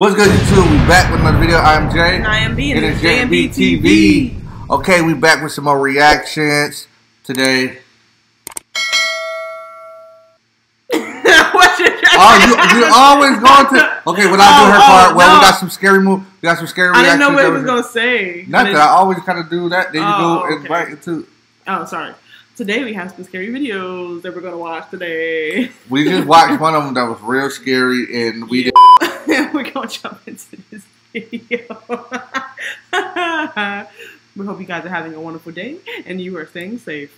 What's good, YouTube? We back with another video. I'm Jay. And I am Bee, and it's is Jay & Bee TV. Okay, we back with some more reactions today. What's your Oh, you you always going to okay? When I do oh, her Oh, part, oh, well, we got some scary move. We got some scary I didn't know what he was gonna say. Nothing. I always kind of do that. Then you Oh, go and okay. right into. Oh, sorry. Today we have some scary videos that we're gonna watch today. We just watched one of them that was real scary, and we did. we're gonna jump into this video. we hope you guys are having a wonderful day and you are staying safe.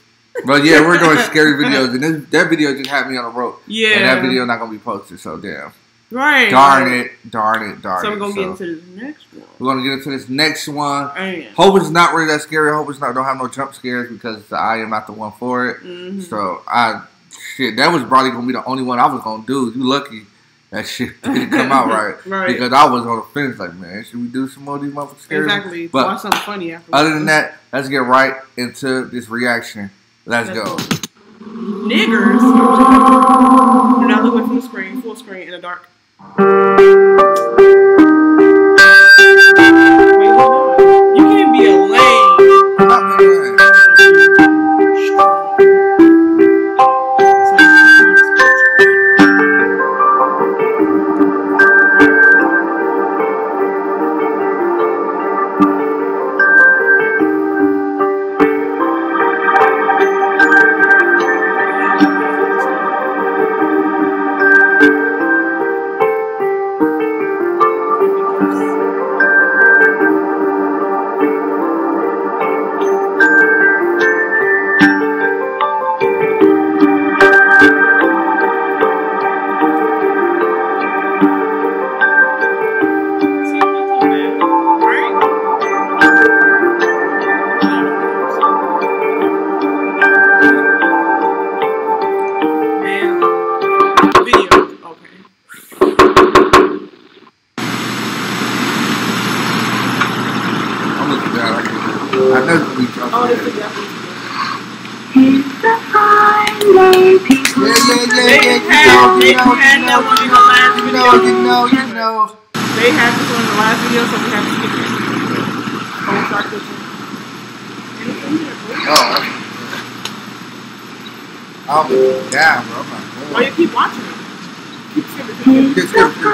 But yeah, we're doing scary videos, and this, that video just had me on a rope. Yeah. And that video not gonna be posted, so damn. Right. Darn it, darn it, darn So it. So we're gonna So, get into this next one. we're gonna get into this next one. And, Hope it's not really that scary. I hope it's not don't have no jump scares because I am not the one for it. mhm. So I shit, that was probably gonna be the only one I was gonna do. You lucky that shit didn't come out right. Right. Because I was on the fence like, man, should we do some more of these motherfuckers scary? Exactly. But Watch something funny after. other than that, let's get right into this reaction. Let's go. Niggers. Do not look away from the screen, full screen in the dark. We jump Oh, this scares. is Japanese. It's the highway people. Yeah, yeah, yeah, They had- You know, they you know, had you know, one in you the last know, video. you know, you know. They had this one in the last video, so we have to skip it. Oh, we'll start this one. Oh. I'll be down, bro. I'm not Oh, going. you keep watching it. Keep skipping. Get scared, scared,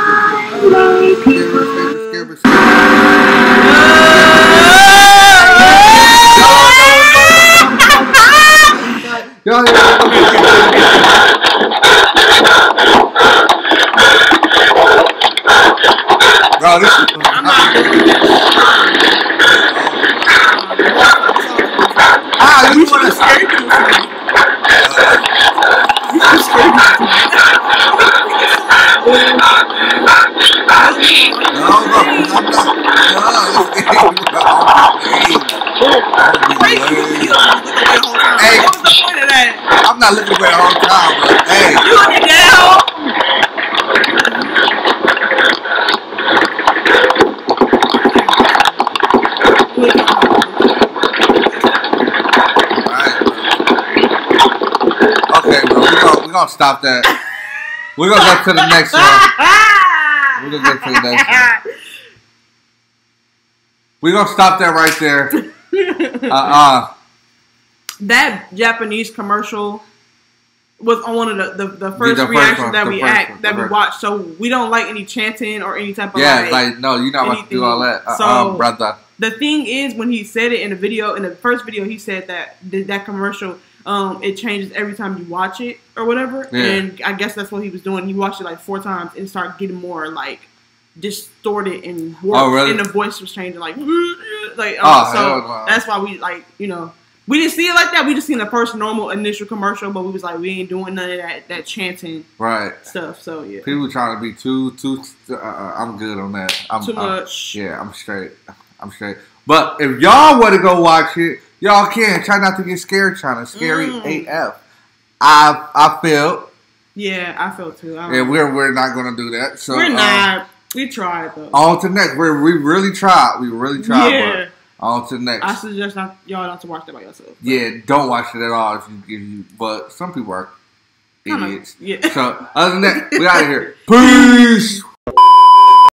Highway scared, people. Bro, this is I'm not doing this. Ah, you should scare people to me. You should scare people to me. No. No, look away the whole time. Hey. That? I'm not looking for the whole time, but hey. You looking down? Alright, bro. Okay, bro, we're gonna, stop that. We're gonna go to the next one. We're gonna go to the next one. We're gonna stop that right there. Uh uh that Japanese commercial was on one of the the, the first the first reaction one, that we act one, that we first- watched. So we don't like any chanting or any type of Yeah, like, like, no, you're not about to do all that. Uh So- uh brother. the thing is when he said it in the video in the first video he said that that commercial um it changes every time you watch it or whatever Yeah. and i guess that's what he was doing he watched it like four times and started getting more like distorted and warped Oh, really? and the voice was changing like like Oh, um, so hell that's why we like you know we didn't see it like that we just seen the first normal initial commercial but we was like we ain't doing none of that that chanting Right. stuff so yeah People trying to be too, too. Uh, uh, I'm good on that. I'm, too I'm- much Yeah, I'm straight. I'm straight. But if y'all want to go watch it, y'all can. Try not to get scared. Trying to scary Mm. AF. I I feel, yeah i feel too I and know. we're we're not gonna do that. So we're um, not we tried though on to next. We we really tried. We really tried. yeah But on to next. I suggest not y'all not to watch that by yourself. yeah, don't watch it at all if you if you. But some people are idiots. Yeah. So other than that, we out of here. Peace.